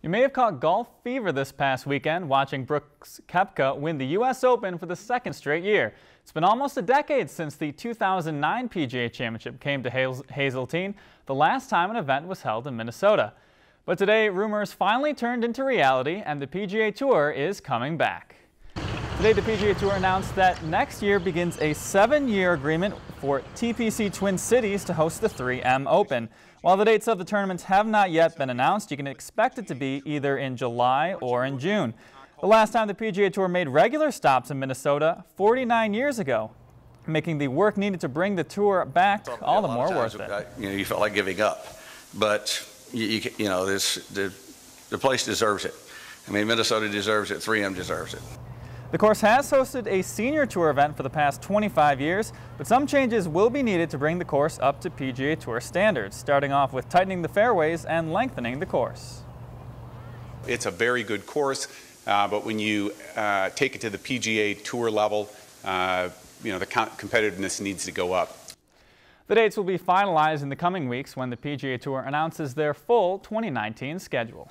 You may have caught golf fever this past weekend watching Brooks Koepka win the U.S. Open for the second straight year. It's been almost a decade since the 2009 PGA Championship came to Hazeltine, the last time an event was held in Minnesota. But today, rumors finally turned into reality and the PGA Tour is coming back. Today, the PGA Tour announced that next year begins a seven-year agreement for TPC Twin Cities to host the 3M Open. While the dates of the tournaments have not yet been announced, you can expect it to be either in July or in June. The last time the PGA Tour made regular stops in Minnesota, 49 years ago, making the work needed to bring the tour back all the more worth it. You know, you felt like giving up, but you, you, you know, this the the place deserves it. I mean, Minnesota deserves it. 3M deserves it. The course has hosted a senior tour event for the past 25 years, but some changes will be needed to bring the course up to PGA Tour standards, starting off with tightening the fairways and lengthening the course. It's a very good course, uh, but when you uh, take it to the PGA Tour level, uh, you know, the competitiveness needs to go up. The dates will be finalized in the coming weeks when the PGA Tour announces their full 2019 schedule.